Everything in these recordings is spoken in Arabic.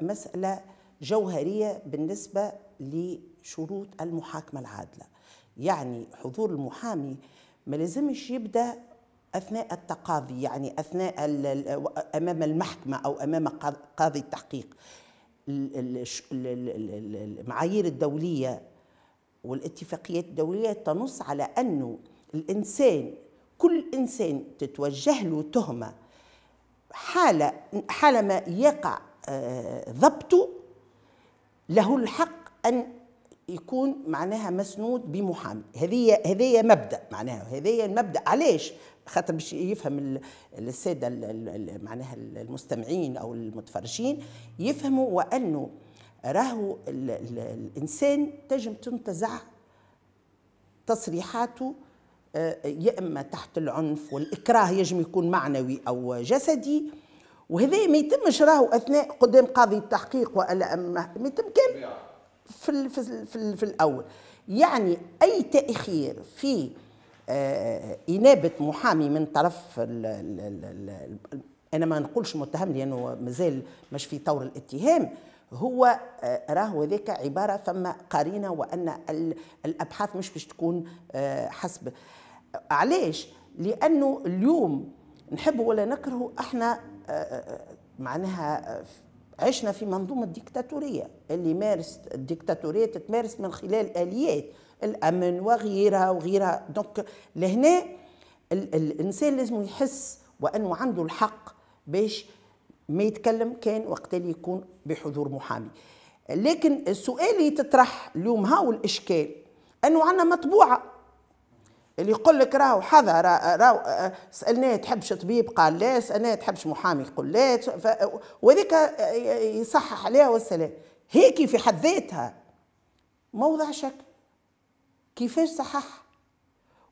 مسألة جوهرية بالنسبة لشروط المحاكمة العادلة. يعني حضور المحامي ما لازمش يبدأ أثناء التقاضي يعني أثناء أمام المحكمة أو أمام قاضي التحقيق. المعايير الدولية والاتفاقيات الدولية تنص على أنه الإنسان كل إنسان تتوجه له تهمة حال حالما يقع ضبطه له الحق أن يكون معناها مسنود بمحامي. هذه هذه مبدأ معناها هذه المبدأ. علاش؟ خاطر باش يفهم السادة معناها المستمعين أو المتفرجين يفهموا وأنه راهو الإنسان تجم تنتزع تصريحاته آه، يا إما تحت العنف والإكراه يجم يكون معنوي أو جسدي وهذا ما يتمش راهو أثناء قدام قاضي التحقيق وألا ما يتم كان في في في, في الأول. يعني أي تأخير في آه، إنابة محامي من طرف ال ال ال أنا ما نقولش متهم لأنه مازال مش في طور الاتهام. هو آه، راهو ذاك عبارة ثم قرينة وأن الأبحاث مش باش تكون آه، حسب. علاش؟ لأنه اليوم نحب ولا نكره إحنا معناها عشنا في منظومة ديكتاتورية. اللي مارس الديكتاتورية تتمارس من خلال آليات الأمن وغيرها وغيرها. دونك لهنا الإنسان لازم يحس وأنه عنده الحق باش ما يتكلم كان وقت اللي يكون بحضور محامي. لكن السؤال اللي تطرح اليوم هاو الإشكال؟ أنه عندنا مطبوعة. اللي يقول لك راهو حذر راهو سألناه تحبش طبيب؟ قال لا. سألناه تحبش محامي؟ يقول لا. وذيك يصحح عليها والسلام هيك في حد ذاتها؟ موضع شك. كيفاش صحح؟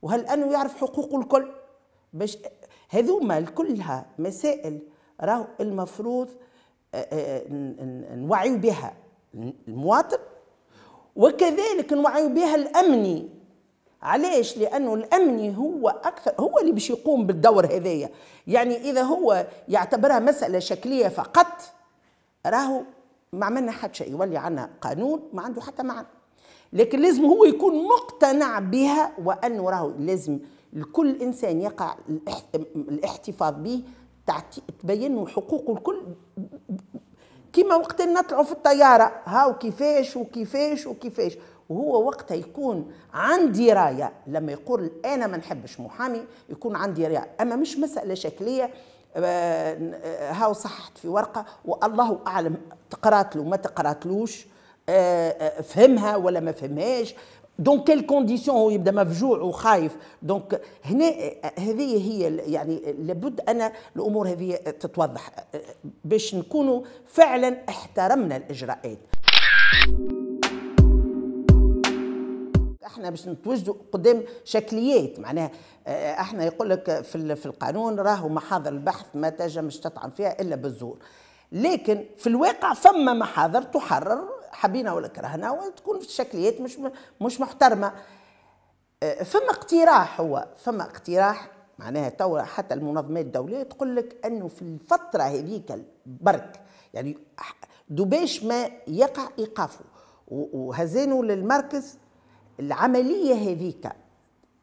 وهل أنه يعرف حقوقه الكل؟ باش هذوما كلها مسائل راهو المفروض نوعيو بها المواطن وكذلك نوعيو بها الأمني. علاش لأنه الامني هو أكثر هو اللي باش يقوم بالدور هذايا. يعني إذا هو يعتبرها مسألة شكلية فقط راهو ما عملنا حتى شيء يولي عنا قانون ما عنده حتى معنى. لكن لازم هو يكون مقتنع بها وانه راهو لازم لكل إنسان يقع الاحتفاظ به تبين حقوقه الكل. كما وقت نطلعوا في الطيارة هاو كيفاش وكيفاش وكيفاش. وهو وقتها يكون عندي راية. لما يقول أنا ما نحبش محامي يكون عندي راية. أما مش مسألة شكلية آه، هاو صححت في ورقة والله أعلم تقرأت له ما تقرأتلوش آه، آه، فهمها ولا ما فهمهاش. donc quelles conditions هو يبدأ مفجوع وخايف؟ donc هنا هذه هي يعني لابد أن الأمور هذه تتوضح باش نكونوا فعلا احترمنا الإجراءات. إحنا باش نتوجدوا قدام شكليات. معناها آه، إحنا يقول لك في في القانون راهو محاضر البحث ما تنجمش تطعن فيها إلا بالزور. لكن في الواقع فما محاضر تحرر حبينا ولا كرهنا وتكون في شكليات مش مش محترمة. آه، فما اقتراح هو فما اقتراح معناها توا حتى المنظمات الدولية تقول لك إنه في الفترة هذيك برك يعني دوباش ما يقع إيقافه. وهزانه للمركز العملية هذيك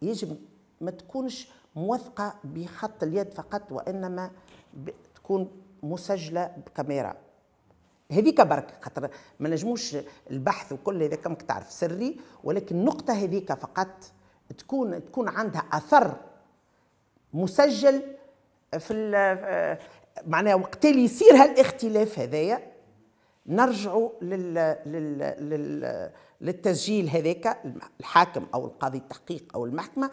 يجب ما تكونش موثقة بخط اليد فقط وإنما تكون مسجلة بكاميرا. هذيك برك خاطر ما نجموش البحث وكل هذا كما تعرف سري ولكن النقطة هذيك فقط تكون تكون عندها أثر مسجل في معناها وقت اللي يصير هالاختلاف هذايا. نرجعوا لل, لل, لل للتسجيل هذاك الحاكم أو القاضي التحقيق أو المحكمة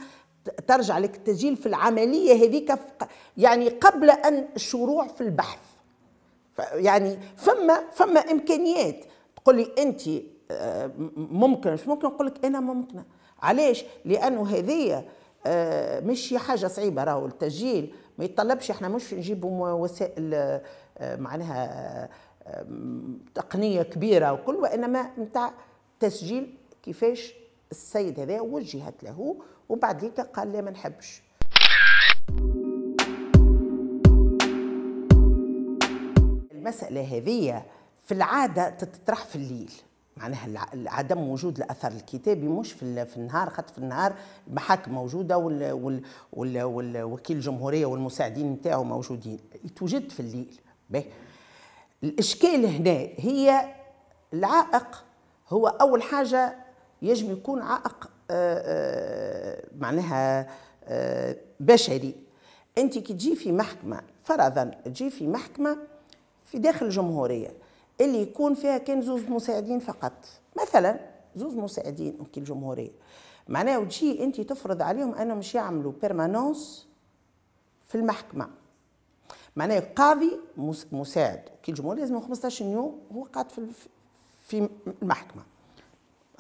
ترجع لك التسجيل في العملية هذيك يعني قبل أن الشروع في البحث. يعني فما فما إمكانيات. تقول لي أنت آه، ممكن مش ممكن؟ نقول لك أنا ممكنة. علاش؟ لأنه هذه آه، مش حاجة صعيبة راهو. التسجيل ما يتطلبش إحنا مش نجيبوا وسائل آه، معناها تقنية كبيرة وكل وإنما نتاع تسجيل كيفاش السيد هذا وجهت له وبعد ذيك قال لا ما نحبش. المسألة هذه في العادة تتطرح في الليل. معناها عدم وجود الأثر الكتابي مش في النهار خاطر في النهار المحاكم موجودة وال وال والوكيل الجمهورية والمساعدين نتاعو موجودين. توجد في الليل. به الإشكال هنا هي العائق هو أول حاجة يجب يكون عائق آه، آه، معناها آه، بشري. أنت كي تجي في محكمة فرضا تجي في محكمة في داخل الجمهورية اللي يكون فيها كان زوز مساعدين فقط. مثلا زوز مساعدين وكيل جمهورية. معناه وتجي أنت تفرض عليهم أنهم مش يعملوا permanence في المحكمة. معناه قاضي مساعد. وكيل جمهوريه لازم 15 يوم هو قاعد في في المحكمة.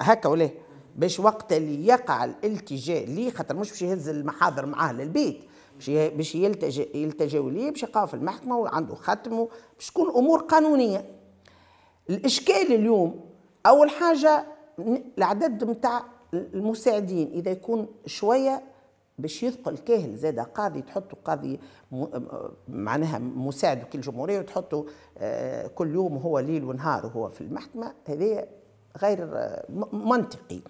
هكا ولا؟ باش وقت اللي يقع الالتجاء ليه خاطر مش باش يهز المحاضر معاه للبيت. باش باش يلتجئوا ليه باش يقعوا في المحكمة وعنده ختم باش تكون امور قانونية. الإشكال اليوم أول حاجة العدد نتاع المساعدين إذا يكون شوية باش يثقل كاهل زاد قاضي تحطوا قاضي معناها مساعد وكيل جمهورية وتحطوا آه، كل يوم هو ليل ونهار وهو في المحكمة. هذا غير آه، منطقي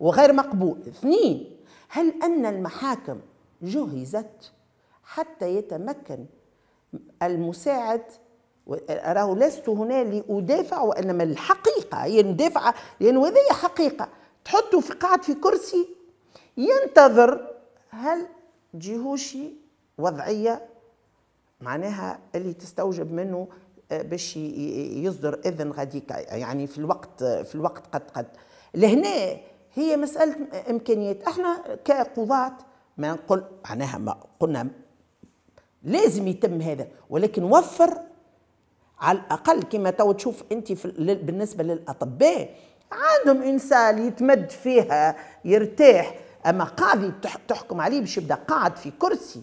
وغير مقبول. اثنين هل أن المحاكم جهزت حتى يتمكن المساعد؟ أراه لست هنا لأدافع وإنما الحقيقة هي ندافع لأنه هذه حقيقة. تحطه في قاعد في كرسي ينتظر هل جهوشي وضعية؟ معناها اللي تستوجب منه آه، باش يصدر إذن غاديك يعني في الوقت في الوقت قد قد. لهنا هي مسألة إمكانيات. إحنا كقضاة ما نقول معناها ما قلنا لازم يتم هذا ولكن وفر على الأقل كما تو تشوف أنت بالنسبة للأطباء عندهم إنسان يتمد فيها يرتاح. أما قاضي تحكم عليه باش يبدأ قاعد في كرسي.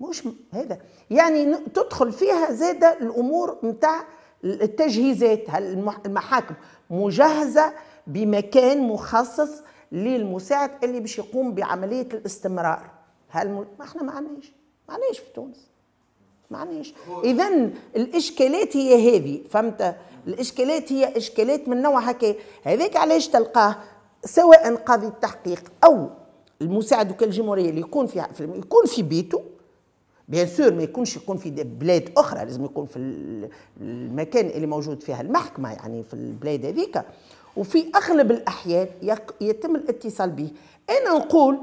مش هذا. يعني تدخل فيها زاد الأمور نتاع التجهيزات. المحاكم مجهزة بمكان مخصص للمساعد اللي باش يقوم بعملية الاستمرار. هل ما إحنا ما عندناش. ما عندناش في تونس. معناش اذا الإشكالات هي هذه. فهمت؟ الإشكالات هي إشكالات من نوع هكا. هذاك علاش تلقاه سواء قاضي التحقيق أو المساعد وكيل الجمهورية اللي يكون في يكون في بيته بيان سور ما يكونش يكون في بلاد أخرى لازم يكون في المكان اللي موجود فيها المحكمة يعني في البلاد هذيك. وفي أغلب الأحيان يتم الاتصال به. أنا نقول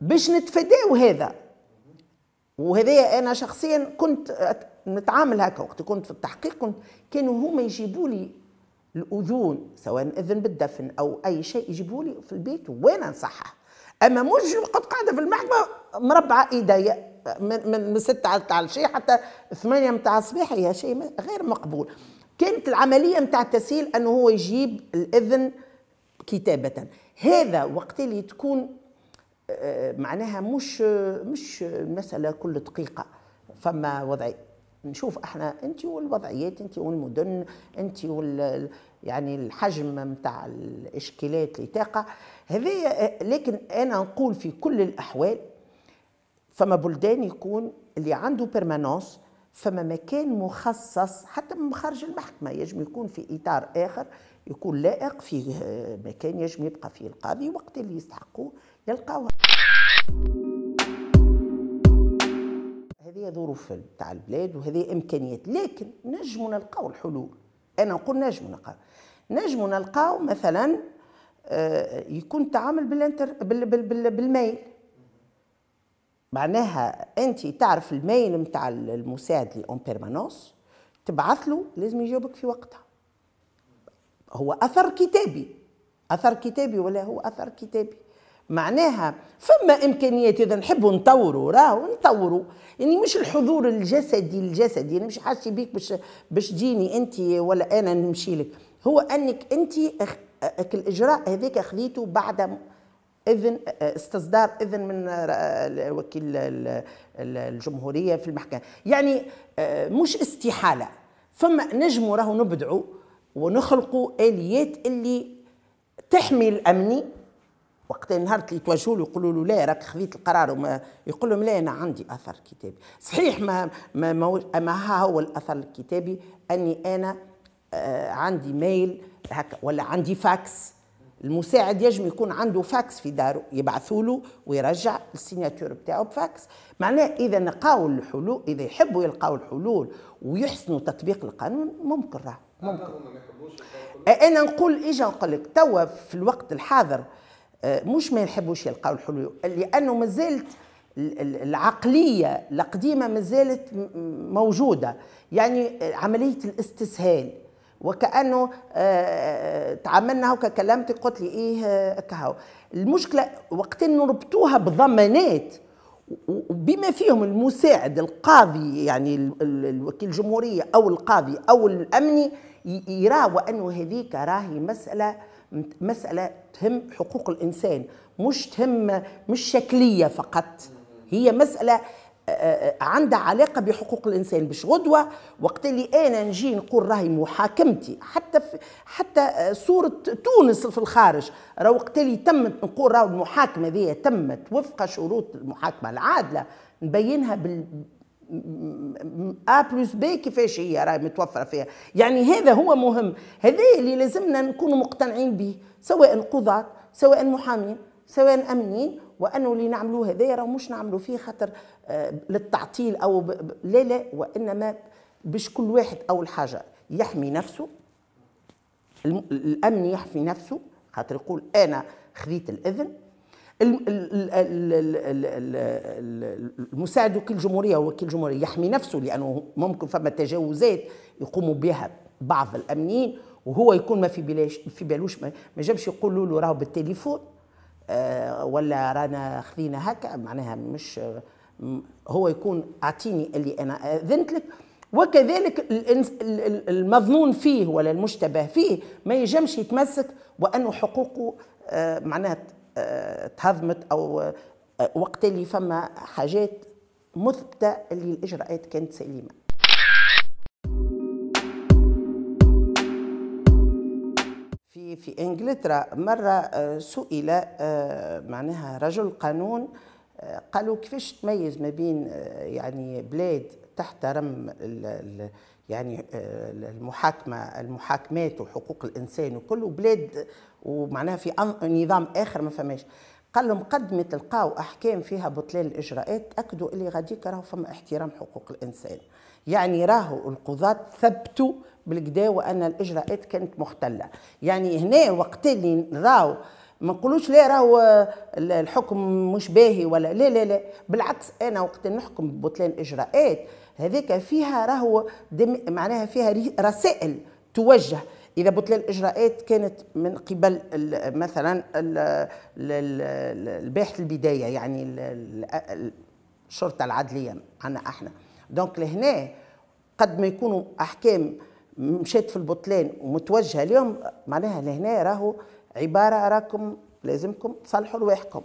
باش نتفاداو هذا وهذا أنا شخصيا كنت نتعامل هكا وقت كنت في التحقيق كنت كانوا هما يجيبوا لي الأذون سواء إذن بالدفن أو أي شيء يجيبوا لي في البيت وأنا نصحح أما مش نقعد قاعدة في المحكمه مربعة ايديا من من 6 تاع الشيء حتى 8 متاع الصباح هي شيء غير مقبول. كانت العملية متاع التسهيل أنه هو يجيب الإذن كتابة. هذا وقت اللي تكون معناها مش مش المساله كل دقيقة فما وضعي. نشوف إحنا انت والوضعيات انت والمدن انت وال يعني الحجم نتاع الاشكالات اللي تقع. هذه لكن أنا نقول في كل الأحوال فما بلدان يكون اللي عنده بيرمانونس فما مكان مخصص حتى من خارج المحكمة. يجب يكون في إطار آخر يكون لائق فيه مكان يجب يبقى فيه القاضي وقت اللي يستحقوه يلقاوها هذه ظروف تاع البلاد وهذه إمكانيات. لكن نجم نلقاو الحلول. أنا نقول نجم نلقاو. نجم نلقاو مثلا آه، يكون التعامل بال inter بال mail. معناها أنت تعرف ال mail نتاع المساعد اللي en permanence تبعث له لازم يجاوبك في وقتها. هو أثر كتابي. أثر كتابي ولا هو أثر كتابي؟ معناها. فما امكانيات إذا نحبوا نطوروا راهو نطوروا. يعني مش الحضور الجسدي الجسدي. يعني مش حاسة بيك باش باش تجيني أنت ولا أنا نمشي لك. هو أنك أنت الإجراء هذاك خذيته بعد إذن استصدار إذن من وكيل الجمهورية في المحكمة. يعني آه، مش استحالة. فما نجموا راهو نبدعوا ونخلقوا آليات اللي تحمي الامني وقت النهار اللي يتوجهوا له يقولوا له لا راك خذيت القرار وما يقول لهم لا أنا عندي أثر كتابي. صحيح ما ما, ما اما ها هو الأثر الكتابي؟ أني أنا آه، عندي mail هكا ولا عندي فاكس. المساعد يجم يكون عنده فاكس في داره يبعثوا له ويرجع ال signature نتاعه بفاكس. معناه إذا نلقاو الحلول إذا يحبوا يلقاو الحلول ويحسنوا تطبيق القانون ممكن راه ممكن. أنا نقول إجا نقول لك توا في الوقت الحاضر مش ما يحبوش يلقاو الحلول لأنه مازالت العقلية القديمة مازالت موجودة. يعني عملية الاستسهال وكأنه آه، تعاملنا هكا كلمتك قلت لي إيه كهو المشكلة وقت نربطوها بضمانات وبما فيهم المساعد القاضي يعني الوكيل الجمهورية أو القاضي أو الأمني يرى وانه هذيك راهي مسألة مسألة تهم حقوق الإنسان مش تهم مش شكلية فقط. هي مسألة آه، آه، عندها علاقة بحقوق الإنسان باش غدوة. وقت اللي أنا نجي نقول راهي محاكمتي حتى في حتى آه، صورة تونس في الخارج. راه وقت اللي تمت نقول راهو المحاكمة ذي تمت وفق شروط المحاكمة العادلة نبينها بال A plus B كيفاش هي راهي متوفرة فيها؟ يعني هذا هو مهم. هذا اللي لازمنا نكونوا مقتنعين به سواء قضاة سواء محامين سواء امنين وأنه اللي نعملوه هذا راه مش نعملوا فيه خاطر آه، للتعطيل أو ب... لا لا وإنما باش كل واحد اول حاجة يحمي نفسه الأمن يحمي نفسه خاطر يقول أنا خذيت الإذن المساعد وكيل الجمهوريه وكيل الجمهوريه يحمي نفسه لأنه ممكن فما تجاوزات يقوموا بها بعض الامنيين وهو يكون ما في بلاش في بالوش ما جابش يقولوا له راهو بالتليفون آه، ولا رانا خذينا هكا معناها مش هو يكون أعطيني اللي أنا أذنت لك. وكذلك المظنون فيه ولا المشتبه فيه ما يجمش يتمسك وانه حقوقه آه، معناها تهضمت أو وقت اللي فما حاجات مثبتة اللي الإجراءات كانت سليمة. في إنجلترا مرة آه، سئل آه، معناها رجل قانون آه، قالوا كيفاش تميز ما بين يعني بلاد تحترم يعني المحاكمة المحاكمات وحقوق الإنسان وكل بلاد ومعناها في نظام آخر ما فماش. قال لهم قد ما تلقاو أحكام فيها بطلان الإجراءات أكدوا اللي غاديك راهو فما احترام حقوق الإنسان. يعني راهو القضاة ثبتوا بالكدا وأن الإجراءات كانت مختله يعني هنا وقت اللي نراو ما نقولوش لا راهو الحكم مش باهي ولا لا لا لا. بالعكس أنا وقت نحكم ببطلان إجراءات هذيك فيها راهو معناها فيها رسائل توجه. إذا بطلان الاجراءات كانت من قبل مثلا الباحث البداية يعني الشرطة العدلية عنا أحنا. دونك لهنا قد ما يكونوا أحكام مشات في البطلان ومتوجهة اليوم معناها لهنا راهو عبارة راكم لازمكم تصلحوا رواحكم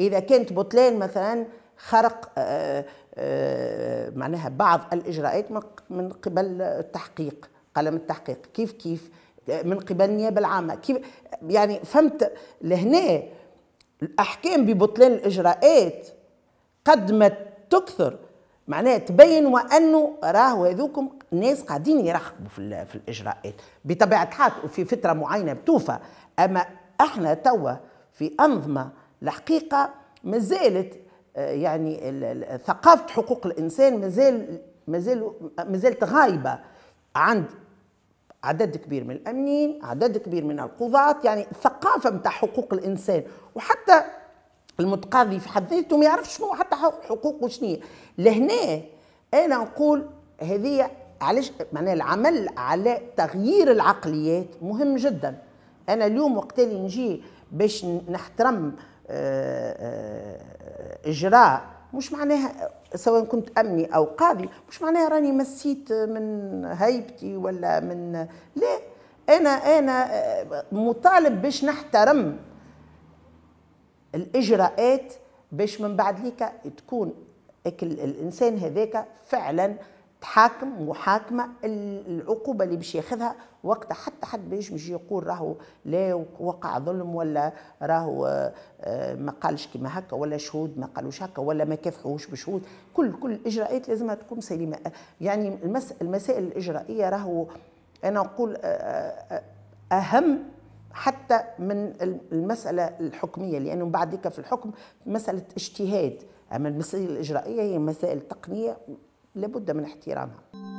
إذا كانت بطلان مثلا خرق آه، آه، معناها بعض الإجراءات من قبل التحقيق قلم التحقيق. كيف كيف؟ من قبل النيابة العامة. كيف؟ يعني فهمت لهنا الأحكام ببطلان الإجراءات قد ما تكثر. معناها تبين وأنه راهو هذوكم ناس قاعدين يرخبوا في, في الإجراءات. بطبيعة الحال وفي فترة معينة بتوفى. أما إحنا توا في أنظمة الحقيقة ما زالت يعني ثقافة حقوق الإنسان مازال مازال ما زالت غايبة عند عدد كبير من الأمنين عدد كبير من القضاة يعني الثقافة نتاع حقوق الإنسان. وحتى المتقاضي في حد ذاته ما يعرفش شنو حتى حقوقه شنو لهنا أنا نقول هذه علاش معناها العمل على تغيير العقليات مهم جدا. أنا اليوم وقت اللي نجي باش نحترم إجراء. مش معناها سواء كنت أمني أو قاضي مش معناها راني مسيت من هيبتي ولا من لا. أنا أنا آه، مطالب باش نحترم الإجراءات باش من بعد ليك تكون الإنسان هذاك فعلا تحاكم محاكمة العقوبة اللي باش ياخذها وقتها. حتى حد باش يجي يقول راهو لا وقع ظلم ولا راهو آه، ما قالش كما هكا ولا شهود ما قالوش هكا ولا ما كافحوش بشهود. كل كل الاجراءات لازمها تكون سليمة. يعني المسائل الإجرائية راهو أنا أقول أهم حتى من المسألة الحكمية لأنه بعد في الحكم مسألة اجتهاد. أما المسائل الإجرائية هي مسائل تقنية لابد من احترامها.